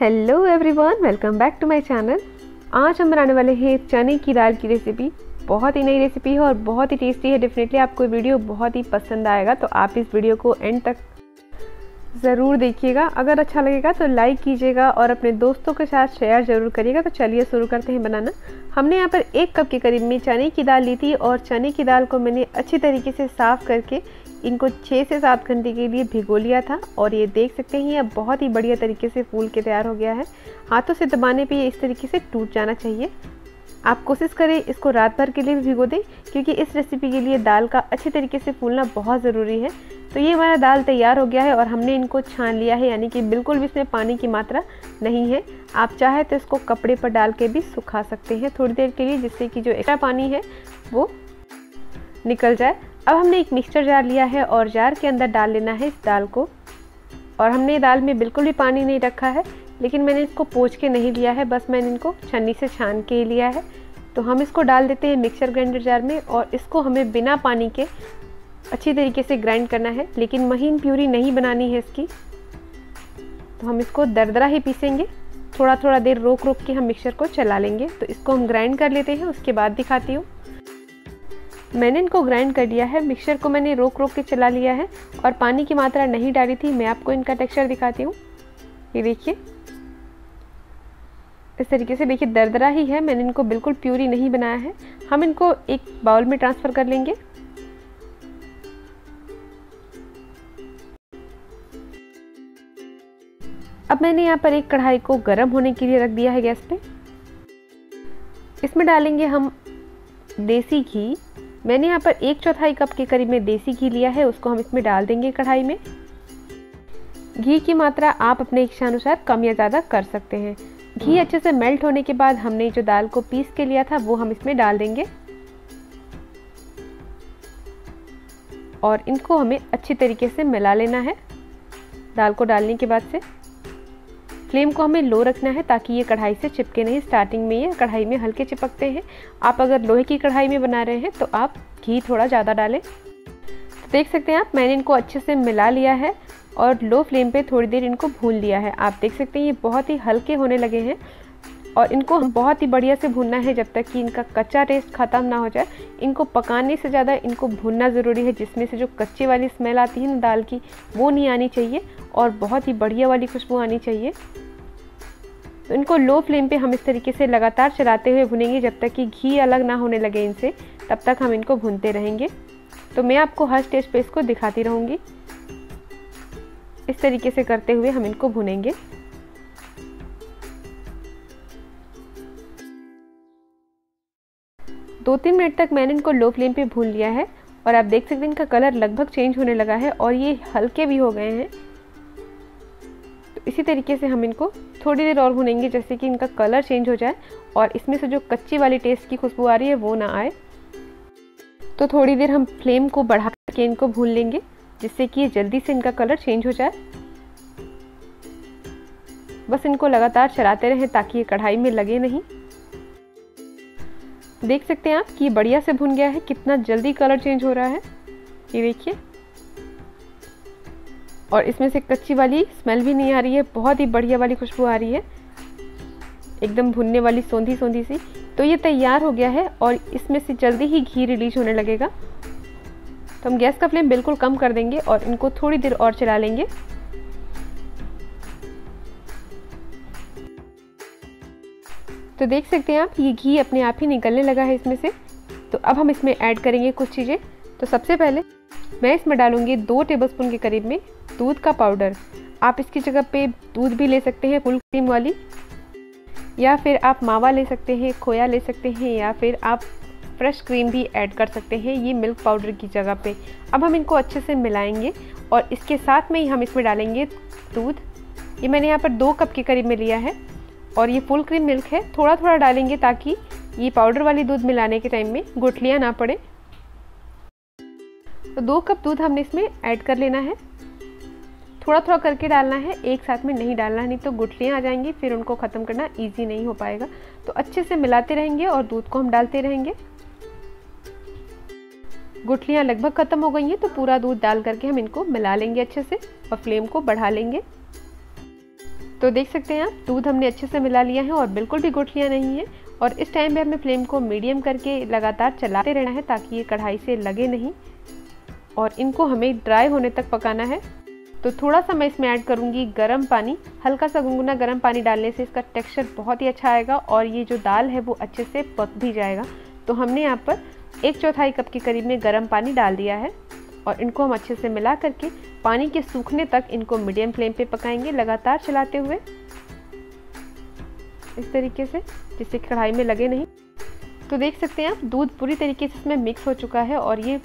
Hello everyone welcome back to my channel आज हम बनाने वाले हैं चने की दाल की रेसिपी बहुत ही नई रेसिपी है और बहुत ही टेस्टी है। डेफिनेटली आपको वीडियो बहुत ही पसंद आएगा तो आप इस वीडियो को एंड तक ज़रूर देखिएगा। अगर अच्छा लगेगा तो लाइक कीजिएगा और अपने दोस्तों के साथ शेयर ज़रूर करिएगा। तो चलिए शुरू करते हैं बनाना। हमने यहाँ पर एक कप के करीब में चने की दाल ली थी और चने की दाल को मैंने अच्छी तरीके से साफ़ करके इनको छः से सात घंटे के लिए भिगो लिया था और ये देख सकते हैं, ये बहुत ही बढ़िया तरीके से फूल के तैयार हो गया है। हाथों से दबाने पे ये इस तरीके से टूट जाना चाहिए। आप कोशिश करें इसको रात भर के लिए भी भिगो दें, क्योंकि इस रेसिपी के लिए दाल का अच्छे तरीके से फूलना बहुत ज़रूरी है। तो ये हमारा दाल तैयार हो गया है और हमने इनको छान लिया है, यानी कि बिल्कुल भी इसमें पानी की मात्रा नहीं है। आप चाहे तो इसको कपड़े पर डाल के भी सुखा सकते हैं थोड़ी देर के लिए, जिससे कि जो एक्स्ट्रा पानी है वो निकल जाए। अब हमने एक मिक्सचर जार लिया है और जार के अंदर डाल लेना है इस दाल को। और हमने दाल में बिल्कुल भी पानी नहीं रखा है, लेकिन मैंने इसको पोछ के नहीं लिया है, बस मैंने इनको छन्नी से छान के लिया है। तो हम इसको डाल देते हैं मिक्सर ग्राइंडर जार में और इसको हमें बिना पानी के अच्छी तरीके से ग्राइंड करना है, लेकिन महीन प्यूरी नहीं बनानी है इसकी। तो हम इसको दरदरा ही पीसेंगे। थोड़ा थोड़ा देर रोक रोक के हम मिक्सर को चला लेंगे। तो इसको हम ग्राइंड कर लेते हैं, उसके बाद दिखाती हूँ। मैंने इनको ग्राइंड कर लिया है मिक्सर को मैंने रोक रोक के चला लिया है और पानी की मात्रा नहीं डाली थी, मैं आपको इनका टेक्सचर दिखाती हूँ। ये देखिए। इस तरीके से देखिए, दरदरा ही है, मैंने इनको बिल्कुल प्यूरी नहीं बनाया है। हम इनको एक बाउल में ट्रांसफ़र कर लेंगे। अब मैंने यहाँ पर एक कढ़ाई को गर्म होने के लिए रख दिया है गैस पे। इसमें डालेंगे हम देसी घी। मैंने यहाँ पर एक चौथाई कप के करीब में देसी घी लिया है, उसको हम इसमें डाल देंगे कढ़ाई में। घी की मात्रा आप अपने इच्छानुसार कम या ज़्यादा कर सकते हैं। घी अच्छे से मेल्ट होने के बाद हमने जो दाल को पीस के लिया था, वो हम इसमें डाल देंगे। और इनको हमें अच्छी तरीके से मिला लेना है, दाल को डालने के बाद से। फ्लेम को हमें लो रखना है ताकि ये कढ़ाई से चिपके नहीं। स्टार्टिंग में ये कढ़ाई में हल्के चिपकते हैं। आप अगर लोहे की कढ़ाई में बना रहे हैं तो आप घी थोड़ा ज़्यादा डालें। तो देख सकते हैं आप, मैंने इनको अच्छे से मिला लिया है और लो फ्लेम पर थोड़ी देर इनको भून लिया है। आप देख सकते हैं ये बहुत ही हल्के होने लगे हैं। और इनको हम बहुत ही बढ़िया से भूनना है जब तक कि इनका कच्चा टेस्ट ख़त्म ना हो जाए। इनको पकाने से ज़्यादा इनको भूनना ज़रूरी है, जिसमें से जो कच्चे वाली स्मेल आती है ना दाल की, वो नहीं आनी चाहिए और बहुत ही बढ़िया वाली खुशबू आनी चाहिए। तो इनको लो फ्लेम पे हम इस तरीके से लगातार चलाते हुए भुनेंगे जब तक कि घी अलग ना होने लगे इनसे, तब तक हम इनको भूनते रहेंगे। तो मैं आपको हर स्टेज पे इसको दिखाती रहूँगी। इस तरीके से करते हुए हम इनको भुनेंगे। दो तीन मिनट तक मैंने इनको लो फ्लेम पे भून लिया है और आप देख सकते हैं इनका कलर लगभग चेंज होने लगा है और ये हल्के भी हो गए हैं। तो इसी तरीके से हम इनको थोड़ी देर और भुनेंगे जैसे कि इनका कलर चेंज हो जाए और इसमें से जो कच्ची वाली टेस्ट की खुशबू आ रही है वो ना आए। तो थोड़ी देर हम फ्लेम को बढ़ा के इनको भून लेंगे जिससे कि ये जल्दी से इनका कलर चेंज हो जाए। बस इनको लगातार चलाते रहें ताकि ये कढ़ाई में लगे नहीं। देख सकते हैं आप कि बढ़िया से भुन गया है, कितना जल्दी कलर चेंज हो रहा है। ये देखिए। और इसमें से कच्ची वाली स्मेल भी नहीं आ रही है, बहुत ही बढ़िया वाली खुशबू आ रही है। एकदम भुनने वाली सौंधी सौंधी सी। तो ये तैयार हो गया है और इसमें से जल्दी ही घी रिलीज़ होने लगेगा। तो हम गैस का फ्लेम बिल्कुल कम कर देंगे और इनको थोड़ी देर और चला लेंगे। तो देख सकते हैं आप, ये घी अपने आप ही निकलने लगा है इसमें से। तो अब हम इसमें ऐड करेंगे कुछ चीज़ें। तो सबसे पहले मैं इसमें डालूँगी दो टेबलस्पून के करीब में दूध का पाउडर आप इसकी जगह पे दूध भी ले सकते हैं फुल क्रीम वाली। या फिर आप मावा ले सकते हैं, खोया ले सकते हैं, या फिर आप फ्रेश क्रीम भी ऐड कर सकते हैं ये मिल्क पाउडर की जगह पे। अब हम इनको अच्छे से मिलाएँगे और इसके साथ में ही हम इसमें डालेंगे दूध। ये मैंने यहाँ पर दो कप के करीब में लिया है। और ये फुल क्रीम मिल्क है। थोड़ा थोड़ा डालेंगे ताकि ये पाउडर वाली दूध मिलाने के टाइम में गुठलियाँ ना पड़े। तो दो कप दूध हमने इसमें ऐड कर लेना है। थोड़ा थोड़ा करके डालना है, एक साथ में नहीं डालना, नहीं तो गुठलियाँ आ जाएँगी, फिर उनको ख़त्म करना इजी नहीं हो पाएगा। तो अच्छे से मिलाते रहेंगे और दूध को हम डालते रहेंगे। गुठलियाँ लगभग ख़त्म हो गई हैं तो पूरा दूध डाल करके हम इनको मिला लेंगे अच्छे से और फ्लेम को बढ़ा लेंगे। तो देख सकते हैं आप, दूध हमने अच्छे से मिला लिया है और बिल्कुल भी गुठलियाँ नहीं है। और इस टाइम पे हमें फ्लेम को मीडियम करके लगातार चलाते रहना है ताकि ये कढ़ाई से लगे नहीं। और इनको हमें ड्राई होने तक पकाना है। तो थोड़ा सा मैं इसमें ऐड करूँगी गर्म पानी। हल्का सा गुनगुना गर्म पानी डालने से इसका टेक्सचर बहुत ही अच्छा आएगा और ये जो दाल है वो अच्छे से पक भी जाएगा। तो हमने यहाँ पर एक चौथाई कप के करीब में गर्म पानी डाल दिया है। और इनको हम अच्छे से मिला करके पानी के सूखने तक इनको मीडियम फ्लेम पे पकाएँगे लगातार चलाते हुए। इस तरीके से, जिससे कढ़ाई में लगे नहीं। तो देख सकते हैं आप, दूध पूरी तरीके से इसमें मिक्स हो चुका है और ये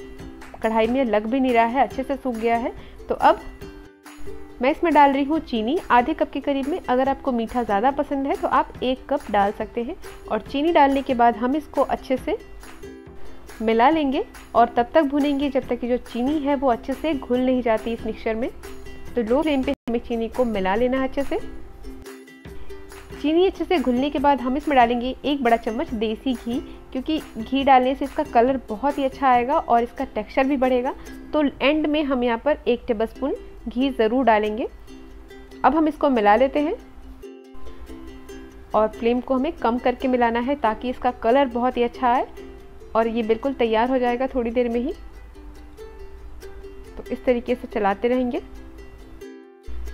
कढ़ाई में लग भी नहीं रहा है, अच्छे से सूख गया है। तो अब मैं इसमें डाल रही हूँ चीनी, आधे कप के करीब में। अगर आपको मीठा ज़्यादा पसंद है तो आप एक कप डाल सकते हैं। और चीनी डालने के बाद हम इसको अच्छे से मिला लेंगे और तब तक भुनेंगे जब तक कि जो चीनी है वो अच्छे से घुल नहीं जाती इस मिक्सचर में। तो लो फ्लेम पे हमें चीनी को मिला लेना है अच्छे से। चीनी अच्छे से घुलने के बाद हम इसमें डालेंगे एक बड़ा चम्मच देसी घी, क्योंकि घी डालने से इसका कलर बहुत ही अच्छा आएगा और इसका टेक्सचर भी बढ़ेगा। तो एंड में हम यहाँ पर एक टेबल स्पून घी ज़रूर डालेंगे। अब हम इसको मिला लेते हैं। और फ्लेम को हमें कम करके मिलाना है ताकि इसका कलर बहुत ही अच्छा आए। और ये बिल्कुल तैयार हो जाएगा थोड़ी देर में ही। तो इस तरीके से चलाते रहेंगे।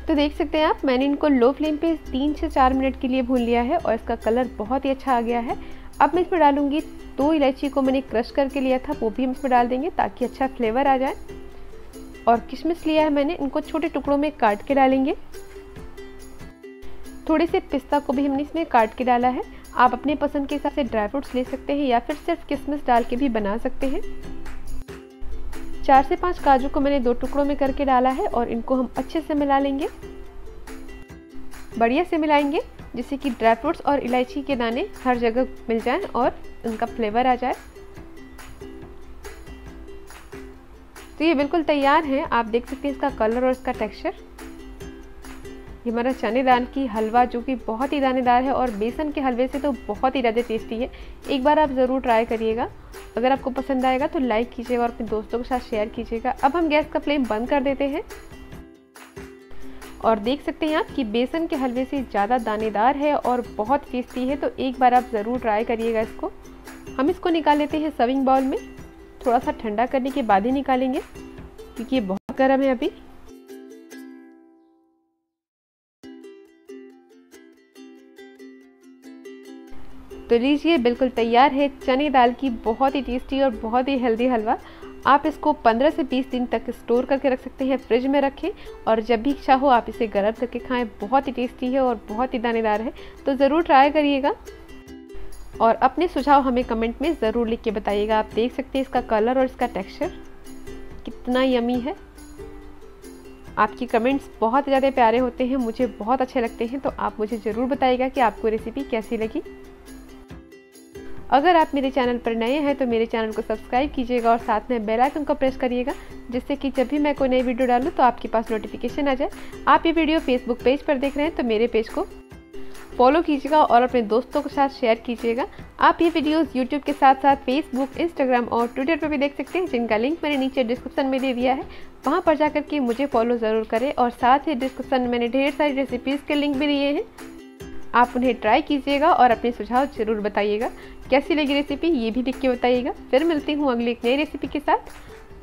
तो देख सकते हैं आप, मैंने इनको लो फ्लेम पे तीन से चार मिनट के लिए भून लिया है और इसका कलर बहुत ही अच्छा आ गया है। अब मैं इसमें डालूँगी दो इलायची को मैंने क्रश करके लिया था, वो भी हम इसमें डाल देंगे ताकि अच्छा फ्लेवर आ जाए। और किशमिश लिया है मैंने, इनको छोटे टुकड़ों में काट के डालेंगे। थोड़े से पिस्ता को भी हमने इसमें काट के डाला है। आप अपने पसंद के हिसाब से ड्राई फ्रूट्स ले सकते हैं या फिर सिर्फ़ किशमिश डाल के भी बना सकते हैं। चार से पाँच काजू को मैंने दो टुकड़ों में करके डाला है और इनको हम अच्छे से मिला लेंगे। बढ़िया से मिलाएँगे, जिससे कि ड्राई फ्रूट्स और इलायची के दाने हर जगह मिल जाएँ और उनका फ्लेवर आ जाए। तो ये बिल्कुल तैयार है, आप देख सकते हैं इसका कलर और इसका टेक्सचर। ये हमारा चने दाल की हलवा जो कि बहुत ही दानेदार है और बेसन के हलवे से तो बहुत ही ज़्यादा टेस्टी है। एक बार आप ज़रूर ट्राई करिएगा। अगर आपको पसंद आएगा तो लाइक कीजिएगा और अपने दोस्तों के साथ शेयर कीजिएगा। अब हम गैस का फ्लेम बंद कर देते हैं। और देख सकते हैं आप कि बेसन के हलवे से ज़्यादा दानेदार है और बहुत टेस्टी है तो एक बार आप ज़रूर ट्राई करिएगा इसको। हम इसको निकाल लेते हैं सर्विंग बाउल में। थोड़ा सा ठंडा करने के बाद ही निकालेंगे, क्योंकि ये बहुत गर्म है अभी। तो लीजिए, बिल्कुल तैयार है चने दाल की बहुत ही टेस्टी और बहुत ही हेल्दी हलवा। आप इसको 15 से 20 दिन तक स्टोर करके रख सकते हैं फ्रिज में रखें और जब भी इच्छा हो आप इसे गर्म करके खाएँ। बहुत ही टेस्टी है और बहुत ही दानेदार है। तो ज़रूर ट्राई करिएगा और अपने सुझाव हमें कमेंट में ज़रूर लिख के बताइएगा। आप देख सकते हैं इसका कलर और इसका टेक्सचर कितना यमी है। आपकी कमेंट्स बहुत ज़्यादा प्यारे होते हैं, मुझे बहुत अच्छे लगते हैं। तो आप मुझे ज़रूर बताइएगा कि आपको रेसिपी कैसी लगी। अगर आप मेरे चैनल पर नए हैं तो मेरे चैनल को सब्सक्राइब कीजिएगा और साथ में बेल आइकन को प्रेस करिएगा, जिससे कि जब भी मैं कोई नई वीडियो डालूँ तो आपके पास नोटिफिकेशन आ जाए। आप ये वीडियो फेसबुक पेज पर देख रहे हैं तो मेरे पेज को फॉलो कीजिएगा और अपने दोस्तों के साथ शेयर कीजिएगा। आप ये वीडियोस यूट्यूब के साथ साथ फेसबुक इंस्टाग्राम और ट्विटर पर भी देख सकते हैं, जिनका लिंक मैंने नीचे डिस्क्रिप्शन में दे दिया है। वहाँ पर जाकर के मुझे फॉलो ज़रूर करें और साथ ही डिस्क्रिप्शन में मैंने ढेर सारी रेसिपीज़ के लिंक भी दिए हैं। आप उन्हें ट्राई कीजिएगा और अपने सुझाव ज़रूर बताइएगा। कैसी लगी रेसिपी ये भी लिख के बताइएगा। फिर मिलती हूँ अगली एक नई रेसिपी के साथ।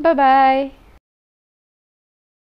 Bye bye